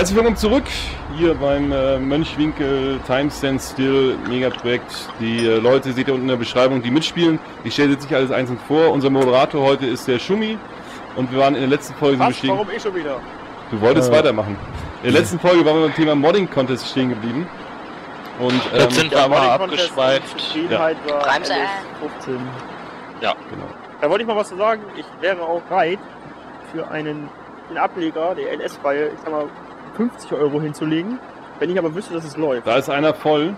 Herzlich willkommen zurück hier beim äh, Mönchwinkel Time Stand Still Megaprojekt. Die äh, Leute seht ihr unten in der Beschreibung, die mitspielen. Ich stelle jetzt nicht alles einzeln vor. Unser Moderator heute ist der Schumi und wir waren in der letzten Folge Was? stehen. Warum ich schon wieder? Du wolltest Äh. weitermachen. In der letzten Folge waren wir beim Thema Modding Contest stehen geblieben. Und ähm, Jetzt sind wir mal Body Contest abgeschweift. Zufriedenheit war. LS15. genau. Da wollte ich mal was zu sagen. Ich wäre auch bereit, für einen, einen Ableger der LS-Reihe, ich sag mal, 50 Euro hinzulegen, wenn ich aber wüsste, dass es läuft. Da ist einer voll.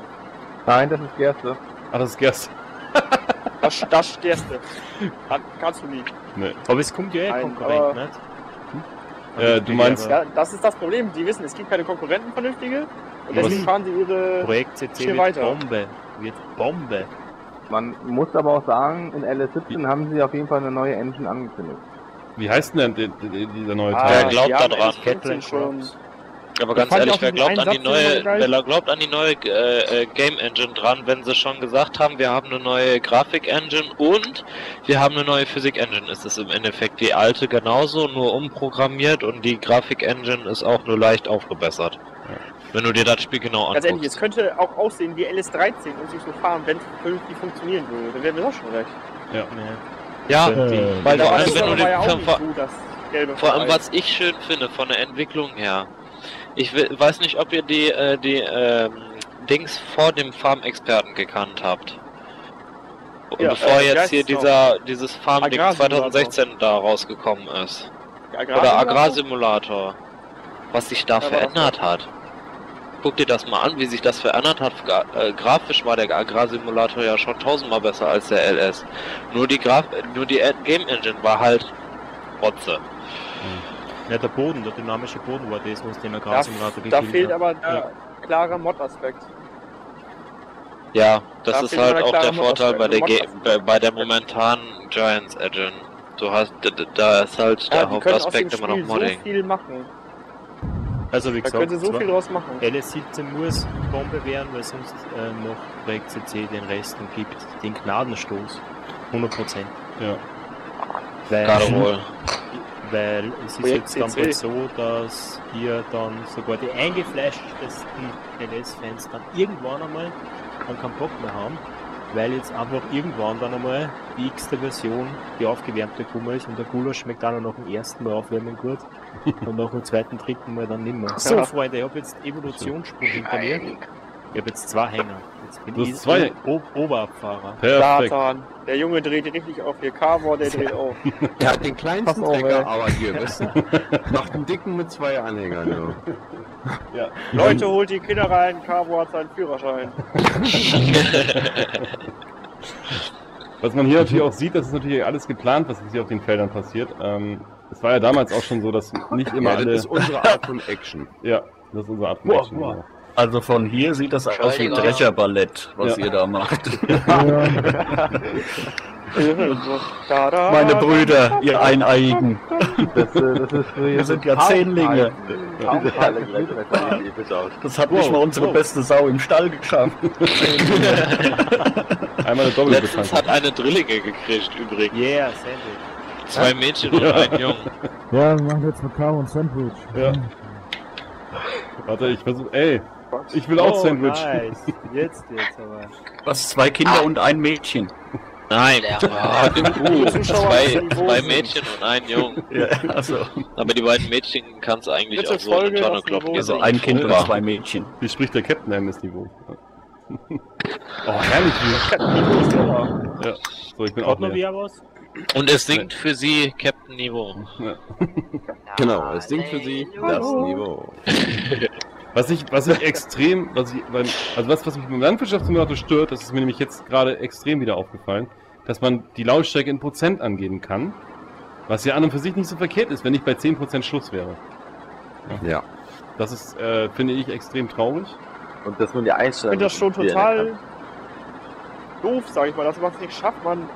Nein, das ist Gerste. Ach, das ist Gerst. Das, das Stärkste. Kann, kannst du nie. Nee. Aber es kommt ja eh Nein, Konkurrent, nicht? Äh, du meinst, Ja, das ist das Problem. Die wissen, es gibt keine Konkurrenten vernünftige und Was- deswegen fahren sie ihre... Projekt CC wird weiter. Bombe. Wird Bombe. Man muss aber auch sagen, in LS17 haben sie auf jeden Fall eine neue Engine angekündigt. wie heißt denn der, der, der, dieser neue Ah, Teil? Wer glaubt da dran? LS15 schon. Aber ganz ehrlich, wer glaubt an die neue, wer glaubt an die neue äh, Game Engine dran, wenn sie schon gesagt haben, wir haben eine neue Grafik Engine und wir haben eine neue Physik Engine. Ist es im Endeffekt die alte genauso, nur umprogrammiert und die Grafik Engine ist auch nur leicht aufgebessert. Wenn du dir das Spiel genau Ganz ehrlich, es könnte auch aussehen wie LS13 und sich so fahren, wenn es vernünftig funktionieren würde. Dann wären wir doch schon recht. Ja. Ja, Äh, weil Da vor war allem, wenn du den ja vor- Vor allem, was ich schön finde von der Entwicklung her. Ich we- weiß nicht, ob ihr die, äh, die ähm, Dings vor dem Farm-Experten gekannt habt. Und Ja, bevor äh, jetzt hier dieser, dieses Farm-Ding Agrarsimulator. 2016 da rausgekommen ist. Ja, Oder Agrarsimulator? Was sich da Ja, verändert hat. Guck dir das mal an, wie sich das verändert hat. Gra äh, grafisch war der Agrarsimulator ja schon tausendmal besser als der LS. Nur die Graf nur die Game Engine war halt Rotze. Ja, der Boden, der dynamische Boden war das, was den Da, Agrarsimulator da gekillt fehlt hat. aber der klare Mod-Aspekt. Ja, das Da ist fehlt halt auch der Vorteil bei der, Ge Mod-Aspekt. bei, bei der momentanen Giants Engine. Du hast, da ist halt Ja, der Hauptaspekt immer noch Spiel so Modding. viel machen. Also wie Da gesagt, können sie so viel draus machen. LS17 muss Bombe werden, weil sonst äh, noch Projekt CC den Rest und gibt den Gnadenstoß. 100%. Ja. Weil, Gerade wohl. Weil es ist jetzt dann bald so, dass hier dann sogar die eingefleischtesten LS-Fans dann irgendwann einmal dann keinen Bock mehr haben, weil jetzt einfach irgendwann dann einmal die x-te Version, die aufgewärmte gekommen ist und der Gulasch schmeckt auch noch nach dem ersten Mal aufwärmen gut und nach dem zweiten, dritten Mal dann nimmer. So. Freunde, ich habe jetzt Evolutionssprung hinter mir. Ich habe jetzt zwei Hänger. Jetzt bin Du hast ich zwei? O Oberabfahrer. Perfekt. Satan. Der Junge dreht richtig auf hier. Carvor, der dreht auf. Der hat den kleinsten auf, Trecker, ey. aber hier, weißt du? Macht einen dicken mit zwei Anhängern, ja. Leute, holt die Kinder rein. Carvor hat seinen Führerschein. Was man hier natürlich auch sieht, das ist natürlich alles geplant, was hier auf den Feldern passiert. Ähm, es war ja damals auch schon so, dass nicht immer ja, das alle. ist unsere Art von Action. Ja, das ist unsere Art von Boah, Action, boah. Also von hier sieht das aus wie. Drecherballett, was Ja. ihr da macht. Da, Meine Brüder, ihr Eineigen. Das, äh, das ist Wir sind ja Zehnlinge. Das hat nicht mal unsere beste Sau im Stall geschafft. Einmal eine Letztens Doppelbekannt. hat eine Drillinge gekriegt übrigens. Yeah, Sandwich. Zwei Mädchen und ein Jungen. Ja, wir machen jetzt mit Caro ein Sandwich. Ja. Warte, ich versuch. Ey, ich will auch oh, Sandwich. Nice. Jetzt, jetzt aber. Was, zwei Kinder und ein Mädchen. Nein, Ja. ah, uh, Zuschauer zwei, zwei. Mädchen und ein Jungen. Ja, also, Aber die beiden Mädchen kannst du eigentlich Bitte auch so in Tonne kloppen. Also ein Kind und zwei Mädchen. Wie spricht der Captain das Niveau? oh, herrlich. Niveau ist klar. wie- Ja. So, ich bin auch was? Und es singt für sie Captain Niveau. Genau, es singt für sie das Niveau. Was ich, was ich extrem, was ich, beim, also was, was mich beim Landwirtschaftssimulator stört, das ist mir nämlich jetzt gerade extrem wieder aufgefallen, dass man die Lautstärke in Prozent angeben kann, was ja an und für sich nicht so verkehrt ist, wenn nicht bei 10% Schluss wäre. Ja. Das ist, äh, finde ich, extrem traurig. Und dass man die Ich Einstellung. finde das schon total. Doof, sag ich mal, dass man es nicht schafft, man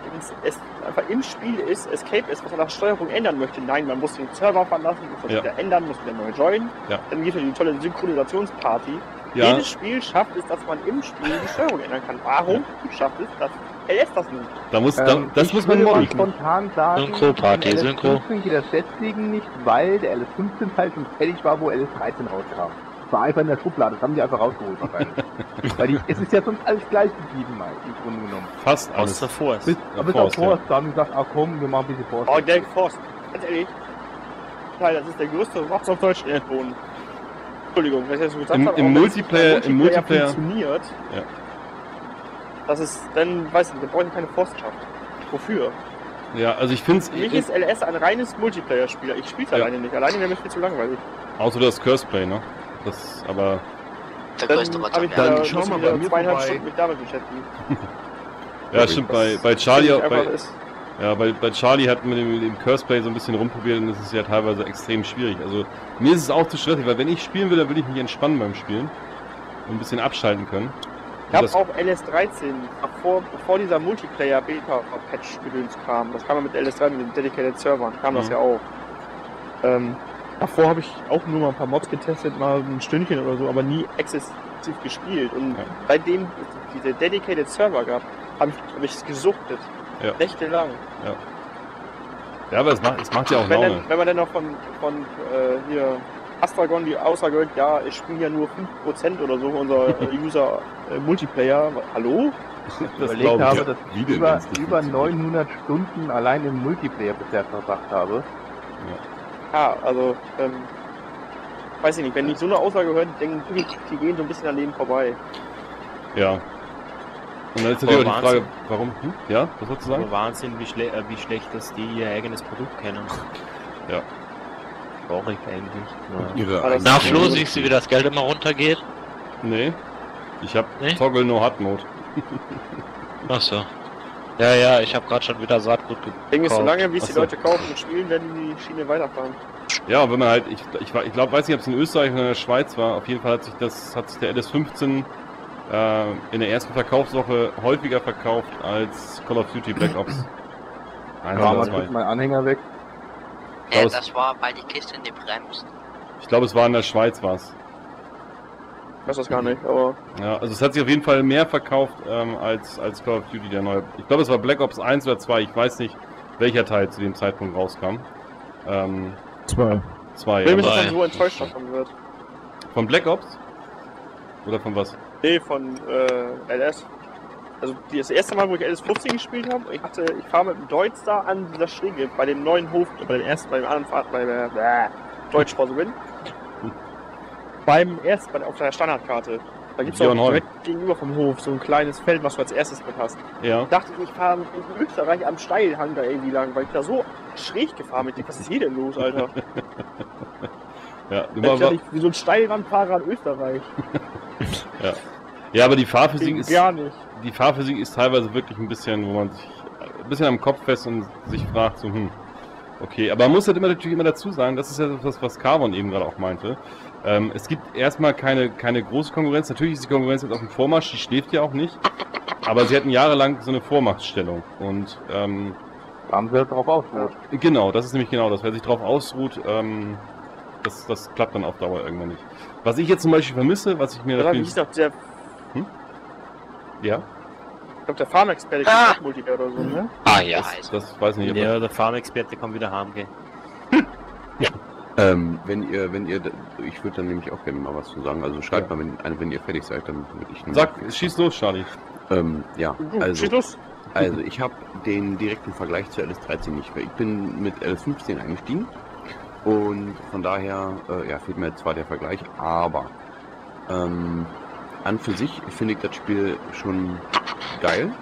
es einfach im Spiel ist, Escape ist, was man nach Steuerung ändern möchte. Nein, man muss den Server verlassen, muss das Ja. wieder ändern, muss wieder neu joinen. Ja. Dann gibt es die tolle Synchronisationsparty. Ja, Jedes Spiel schafft es, dass man im Spiel die Steuerung ändern kann. Warum schafft es das LS das nicht. Da muss, da, Ähm, das muss man modden. spontan sagen, Synchro-Party, in Synchro. LS15 geht das deswegen nicht, weil der LS15 Teil schon fertig war, wo LS13 rauskam. Das war einfach in der Schublade, das haben die einfach rausgeholt wahrscheinlich. weil die, es ist ja sonst alles gleich geblieben, mal, im Grunde genommen. Fast Aus alles. der Force. Bis, Ja, bis Forst, auf Forst, da haben die gesagt, ah komm, wir machen ein bisschen Forst. Oh, der Forst. Ganz ehrlich. Teil, das ist der größte Rotz auf deutschen Erdboden. Entschuldigung, wenn ich so gesagt Im- habe, im es Multiplayer- im Multiplayer- funktioniert, Ja. das ist, dann, weiß ich nicht, da brauche ich keine Forstschaft. Wofür? Ja, also ich finde Für mich ist LS ein reines Multiplayer-Spieler. Ich spiele Ja. alleine nicht. Alleine wäre mir viel zu langweilig. außer das Curseplay, ne? Das, aber, Der Dann größte Rotter. ich Dann da schau mal bei mir zweieinhalb vorbei. Stunden mich damit beschäftigen. ja, stimmt, bei, bei Charlie, Das bei, ist. ja, bei, bei Charlie hat man mit dem, Curseplay so ein bisschen rumprobiert und das ist ja teilweise extrem schwierig. Also, mir ist es auch zu stressig, weil wenn ich spielen will, dann will ich mich entspannen beim Spielen und ein bisschen abschalten können. Ich habe das- auch LS13, bevor, bevor dieser Multiplayer-Beta-Patch gedöns kam, das kam ja mit LS3 mit den Dedicated Servern, kam das Mhm. ja auch. Ähm, davor habe ich auch nur mal ein paar Mods getestet, mal ein Stündchen oder so, aber nie exzessiv gespielt. Und Ja. seitdem es diese Dedicated Server gab, habe ich, hab ich es gesuchtet. Ja. Nächtelang. Ja, aber es macht, es macht ja auch Wenn, Laune. dann, wenn man dann noch von, von äh, hier Astragon die Aussage hört, ja, ich spiele ja nur 5% oder so unser äh, User äh, Multiplayer. Hallo? Das überlegt habe, ja. dass ich über, über funktioniert? 900 Stunden allein im Multiplayer bisher verbracht habe. Ja, also, ähm, weiß ich nicht, wenn ich so eine Aussage höre, denken die, die gehen so ein bisschen daneben vorbei. Ja. Und dann ist natürlich auch die Frage, warum? Hm? Ja, was wolltest du sagen? Aber Wahnsinn, wie, schle äh, wie schlecht, dass die ihr eigenes Produkt kennen. Ja. Traurig eigentlich. Ja. Ihre Aber das- Na, eigene- Flo, siehst du, wie das Geld immer runtergeht? Nee. Ich hab Nee? Toggle No Hard Mode. Ach so. Ja, ja, ich habe gerade schon wieder Saatgut gekauft. Ich denke, solange wie es die. Leute kaufen und spielen, werden die Schiene weiterfahren. Ja, und wenn man halt, ich, ich, ich glaube, weiß nicht, ob es in Österreich oder in der Schweiz war, auf jeden Fall hat sich das, hat sich der LS15 äh, in der ersten Verkaufswoche häufiger verkauft als Call of Duty Black Ops. Eins Ja, man tut meinen Anhänger weg. Äh, Aus- das war, weil die Kiste nicht bremst. Ich glaube, es war in der Schweiz war's. Ich weiß das gar nicht, aber Ja, also es hat sich auf jeden Fall mehr verkauft ähm, als, als Call of Duty der neue. Ich glaube, es war Black Ops 1 oder 2, ich weiß nicht, welcher Teil zu dem Zeitpunkt rauskam. Ähm, Zwei. zwei, ich will mich ja. Dann so enttäuscht davon wird. Von Black Ops? Oder von was? Nee, von äh, LS. Also das erste Mal, wo ich LS 15 gespielt habe, ich hatte, ich fahre mit dem Deutstar an dieser Schräge bei dem neuen Hof, bei dem ersten, bei dem anderen Fahrt, bei der äh, Deutschpause bin. Beim ersten, bei, auf der Standardkarte. Da gibt's Björn auch direkt gegenüber vom Hof so ein kleines Feld, was du als erstes mit hast. Ja. dachte ich, ich fahre in Österreich am Steilhang da irgendwie lang, weil ich da so schräg gefahren bin. Was ist hier denn los, Alter? Ja, aber, dachte, ich, wie so ein Steilrandfahrer in Österreich. ja, aber die Fahrphysik ist, gar nicht. die Fahrphysik ist teilweise wirklich ein bisschen, wo man sich ein bisschen am Kopf fest und sich fragt, so, hm, okay. Aber man muss halt immer natürlich immer dazu sagen, das ist ja das, was Carvon eben gerade auch meinte. Ähm, es gibt erstmal keine, keine große Konkurrenz. Natürlich ist die Konkurrenz jetzt auf dem Vormarsch, die schläft ja auch nicht. Aber sie hatten jahrelang so eine Vormachtstellung. Und ähm, Da haben sie halt drauf ausgeruht. genau, das ist nämlich genau das. Wer sich darauf ausruht, ähm, das, das klappt dann auf Dauer irgendwann nicht. Was ich jetzt zum Beispiel vermisse, was ich mir natürlich. hieß noch der, Ja, ich glaube, der Farm-Experte Ah! ah. Multiplayer oder so, ne? Ah ja. das, das weiß ich nicht. aber- Ja, der Farmexperte kann wieder heimgehen. Ähm, wenn ihr, wenn ihr, ich würde dann nämlich auch gerne mal was zu sagen. Also schreibt mal, wenn, wenn ihr fertig seid, dann würde ich. Sag, schieß los, Charlie. Ähm, ja, also, schieß los. also ich habe den direkten Vergleich zu LS13 nicht. weil Ich bin mit LS15 eingestiegen und von daher, äh, ja, fehlt mir zwar der Vergleich, aber ähm, an für sich finde ich das Spiel schon geil.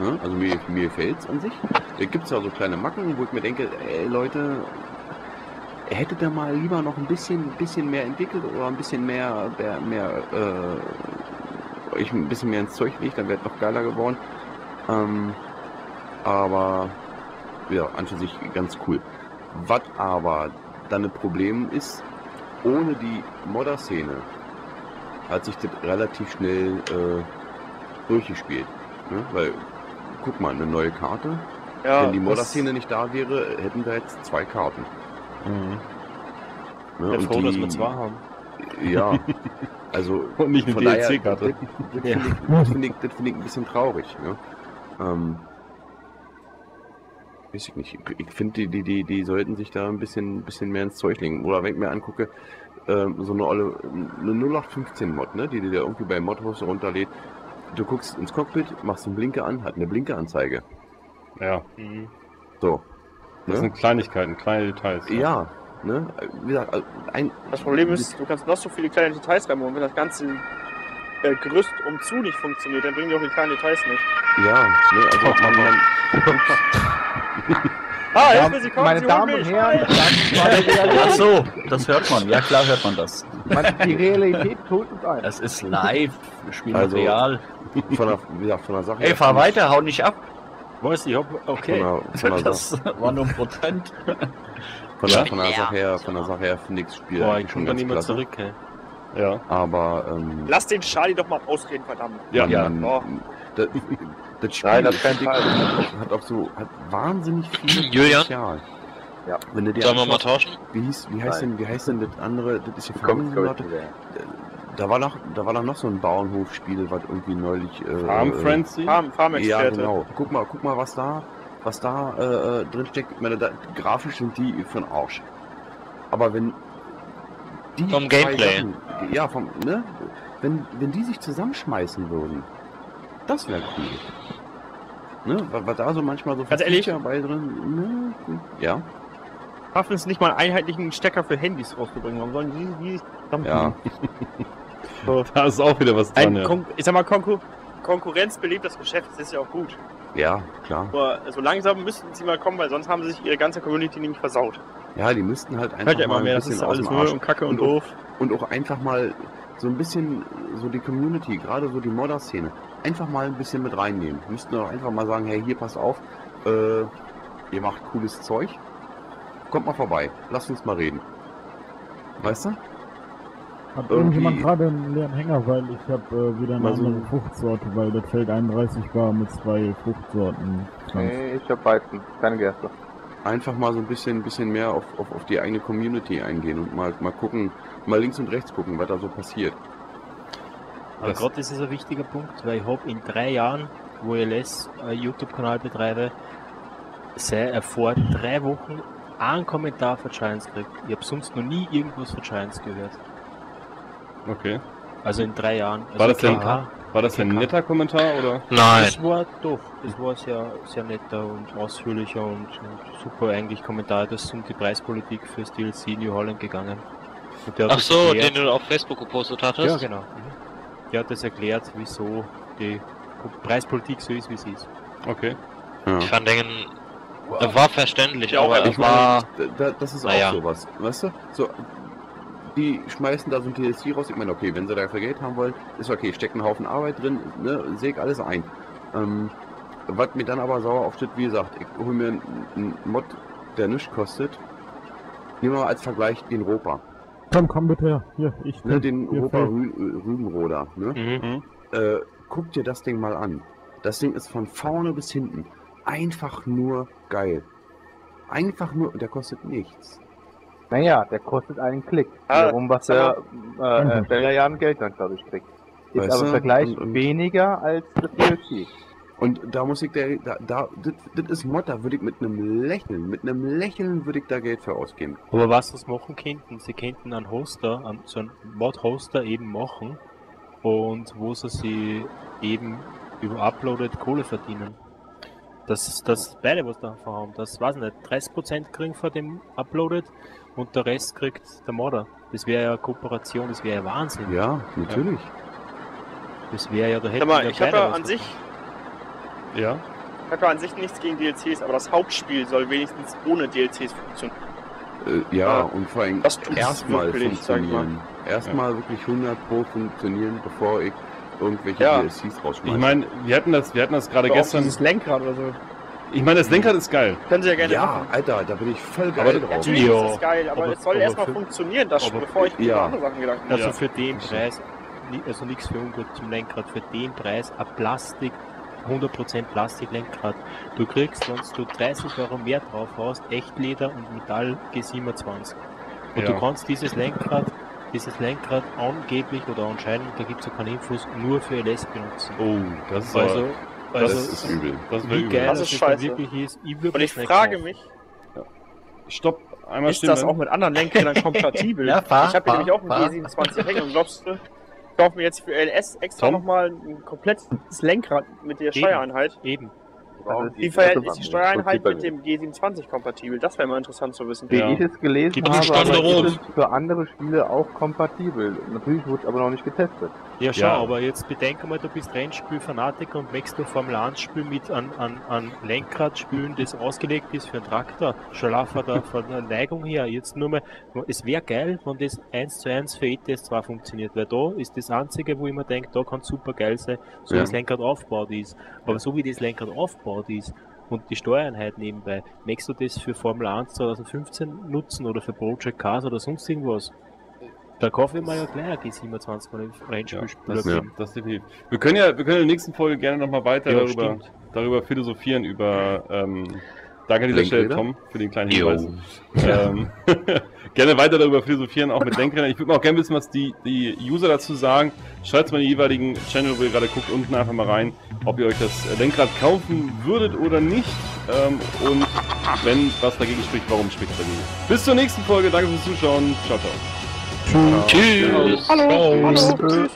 Ne? Also mir, mir gefällt es an sich. Da gibt es ja so kleine Macken, wo ich mir denke, ey Leute, hättet ihr mal lieber noch ein bisschen, bisschen mehr entwickelt oder ein bisschen mehr, mehr, mehr äh, euch ein bisschen mehr ins Zeug legt, dann wäre es noch geiler geworden. Ähm, aber ja, an für sich ganz cool. Was aber dann ein Problem ist, ohne die Modder-Szene hat sich das relativ schnell äh, durchgespielt. Ne? Weil, guck mal, eine neue Karte. Ja, Wenn die Modder-Szene nicht da wäre, hätten wir jetzt zwei Karten. Mhm. Ne? Und froh, dass die- wir zwei haben. Ja, also Und nicht eine DLC-Karte. das, ich, das finde ich, das finde ich ein bisschen traurig. Ne? Ähm, weiß ich nicht. Ich, ich finde, die, die, die, die sollten sich da ein bisschen, bisschen mehr ins Zeug legen. Oder wenn ich mir angucke, ähm, so eine olle, eine 0815-Mod, ne, die du dir irgendwie bei Modhost runterlädt. Du guckst ins Cockpit, machst einen Blinker an, hat eine Blinkeranzeige. Ja, So. Das sind Kleinigkeiten, kleine Details. Ja, ne? Wie gesagt, also ein, Das Problem ist, du kannst noch so viele kleine Details reinbauen. Wenn das ganze äh, Gerüst um zu nicht funktioniert, dann bringen die auch die kleinen Details nicht. ja, ne, also man, man, Ah, Ja, jetzt will sie kommen, meine sie Damen und. Herren, das Ach Realität. so, das hört man. Ja, klar hört man das. Man, die Realität holt uns ein. Es ist live. Wir spielen Also- real. von der, wie gesagt, von der Sache Ey, fahr weiter, hau nicht ab. Was? Ich hab. Von Okay. der, von der, Sache, Das war nur ein Prozent. von der, von der Ja. Sache her, von der Sache her finde ich das Spiel Boah, ich eigentlich schon ganz nicht mehr klasse. zurück, ey. Ja. Aber, ähm, Lass den Charlie doch mal ausreden, verdammt. Ja. Ja. man, Oh. das, das Spiel Nein, auf ist hat, auch, hat auch so, hat wahnsinnig viel Julian? Potenzial. Ja. Wenn du dir Sollen wir mal tauschen? wie, hieß, wie, heißt Nein. denn, wie heißt denn das andere, das ist ja kommt. Da war noch, da war noch so ein Bauernhofspiel, was irgendwie neulich. Äh, Farm äh, Frenzy? Farm, Ja, Farm-Experte. genau. Guck mal, guck mal, was da, was da äh, äh, drin steckt. Meine, da, grafisch sind die für den Arsch. Aber wenn die Vom zwei Gameplay. Sachen, ja, vom, ne? Wenn, wenn die sich zusammenschmeißen würden, das wäre cool. Ne? Was, was da so manchmal so Ganz ehrlich? Feature bei drin, ne? Ja, Schaffen es nicht mal einen einheitlichen Stecker für Handys rauszubringen. Warum sollen die, die verdammt ja. Da ist auch wieder was dran, Ein ja. Ich sag mal, Konkur Konkurrenz belebt das Geschäft, das ist ja auch gut. Ja, klar. Aber so langsam müssten sie mal kommen, weil sonst haben sie sich ihre ganze Community nämlich versaut. Ja, die müssten halt einfach ja mal immer ein mehr, das bisschen ist aus alles dem Arsch und Kacke und und doof. und auch einfach mal so ein bisschen so die Community, gerade so die Modder-Szene, einfach mal ein bisschen mit reinnehmen. Müssten auch einfach mal sagen, hey, hier passt auf, äh, ihr macht cooles Zeug, kommt mal vorbei, lasst uns mal reden. Weißt du? Hat irgendjemand gerade einen leeren Hänger, weil ich habe äh, wieder eine Mal so- andere Fruchtsorte, weil das Feld 31 war mit zwei Fruchtsorten. Nee, ich hab Weizen, keine Gerste. Einfach mal so ein bisschen, bisschen mehr auf, auf, auf die eigene Community eingehen und mal, mal gucken, mal links und rechts gucken, was da so passiert. Aber Das- gerade das ist ein wichtiger Punkt, weil ich habe in drei Jahren, wo ich LS einen YouTube-Kanal betreibe, sehr, äh, vor drei Wochen einen Kommentar von Giants gekriegt. Ich habe sonst noch nie irgendwas von Giants gehört. Okay. Also in drei Jahren. Also War das denn-. War das ein netter Kommentar oder? Nein. Das war doch, das war sehr, sehr netter und ausführlicher und, und super eigentlich Kommentar. Das ist um die Preispolitik fürs DLC New Holland gegangen. Und der hat Ach so, erklärt. den du auf Facebook gepostet Ja, hattest? genau. Mhm. Der hat das erklärt, wieso die Preispolitik so ist, wie sie ist. Okay. Ja. Ich fand den, er war verständlich, Ja, aber Ich war, meine, da, das ist Naja. auch sowas, weißt du? So, die schmeißen da so ein DLC raus. Ich meine, okay, wenn sie dafür Geld haben wollen, ist okay, steckt einen Haufen Arbeit drin, ne, säg alles ein. Ähm, was mir dann aber sauer aufsteht, wie gesagt, ich hole mir einen, Mod, der nichts kostet. Nehmen wir mal als Vergleich den Roper, Komm, komm bitte her. Hier, ich ne, den Roper. Rü Rübenroder, ne? mhm. äh, guck dir das Ding mal an. Das Ding ist von vorne bis hinten einfach nur geil. Einfach nur, und der kostet nichts. Naja, der kostet einen Klick. Ah, Darum, was der äh, äh, Belerian Geld dann, glaube ich, kriegt. Ist Weißt aber im Vergleich Und- und- weniger als das DLC. Und da muss ich, der, da, da, das, das ist Mod, da würde ich mit einem Lächeln, mit einem Lächeln würde ich da Geld für ausgeben. Aber was sie machen könnten, sie könnten einen Hoster, einen- so einen Mod-Hoster eben machen und wo sie sie eben über Uploaded Kohle verdienen. Dass, dass beide was davon haben. Das weiß ich nicht, 30% kriegen von dem Uploaded und der Rest kriegt der Modder. Das wäre ja eine Kooperation, das wäre ja Wahnsinn. Ja, natürlich. Das wäre ja, da Sag hätten mal, ja ich habe ja an sich, Ja. ich habe ja an sich nichts gegen DLCs, aber das Hauptspiel soll wenigstens ohne DLCs funktionieren. Äh, ja, Ja, und vor allem erstmal wirklich, funktionieren. Erstmal wirklich 100 Pro funktionieren, bevor ich irgendwelche Ja. DLCs rausschmeiße. Ich meine, wir hatten das, wir hatten das gerade gestern. dieses Lenkrad oder so. Ich meine, das Lenkrad ist geil. Können sie ja gerne ja, machen. Alter, da bin ich voll Aber geil das- drauf. Natürlich Ja, ist es geil, aber, aber- es soll aber erstmal funktionieren, das, aber- bevor ich mir ja. andere Sachen Gedanken mache. Also Ja. für den Preis, also nichts für ungut zum Lenkrad, für den Preis ein Plastik, 100% Plastiklenkrad. Du kriegst, wenn du 30 Euro mehr drauf hast, Echtleder und Metall G27. Und Ja. du kannst dieses Lenkrad, dieses Lenkrad angeblich oder anscheinend, da gibt es ja keine Infos, nur für LS benutzen. Oh, das ist Also aber, Das Also, ist übel. Das übel. geil Das das, ist scheiße. wirklich ist, ich würde Und ich das frage mich, Stopp, einmal ist das bleiben. auch mit anderen Lenkrädern kompatibel? Ja, fahr, ich habe nämlich auch einen fahr. G27 hängen und glaubst du, ich kaufe mir jetzt für LS extra nochmal ein komplettes Lenkrad mit der Eben. Steuereinheit. Eben. Also Wie das verhält ist die Steuereinheit mit dem G27 kompatibel? Das wäre mal interessant zu wissen. Wie Ja. ich es gelesen habe, aber ist es für andere Spiele auch kompatibel. Natürlich wurde es aber noch nicht getestet. Ja, schon, Ja. aber jetzt bedenke mal, du bist Rennspielfanatiker und möchtest du Formel 1 Spiel mit an, an, an Lenkrad spielen, das ausgelegt ist für einen Traktor. Schon von der, von der Neigung her. Jetzt nur mal, es wäre geil, wenn das 1 zu 1 für ETS 2 funktioniert, weil da ist das einzige, wo ich mir denke, da kann es super geil sein, so wie Ja. das Lenkrad aufgebaut ist. Aber so wie das Lenkrad aufgebaut ist und die Steuereinheit nebenbei, möchtest du das für Formel 1 2015 nutzen oder für Project Cars oder sonst irgendwas? Da kaufe ich mir ja gleich ein G27 mal im Rennspiel Ja, das, Ja. das definitiv. Wir können ja, wir können in der nächsten Folge gerne nochmal weiter Ja, darüber, stimmt. darüber philosophieren, über, ähm, danke an dieser Stelle? Tom, für den kleinen. Hinweis. Ähm, gerne weiter darüber philosophieren, auch mit Lenkrädern. Ich würde mal auch gerne wissen, was die, die User dazu sagen. Schreibt mal in den jeweiligen Channel, wo ihr gerade guckt, unten einfach mal rein, ob ihr euch das Lenkrad kaufen würdet oder nicht. Ähm, und wenn was dagegen spricht, warum spricht es dagegen? Bis zur nächsten Folge, danke fürs Zuschauen. Ciao, ciao. Tschüss. Tschüss. Hallo, hallo, Tschüss. tschüss.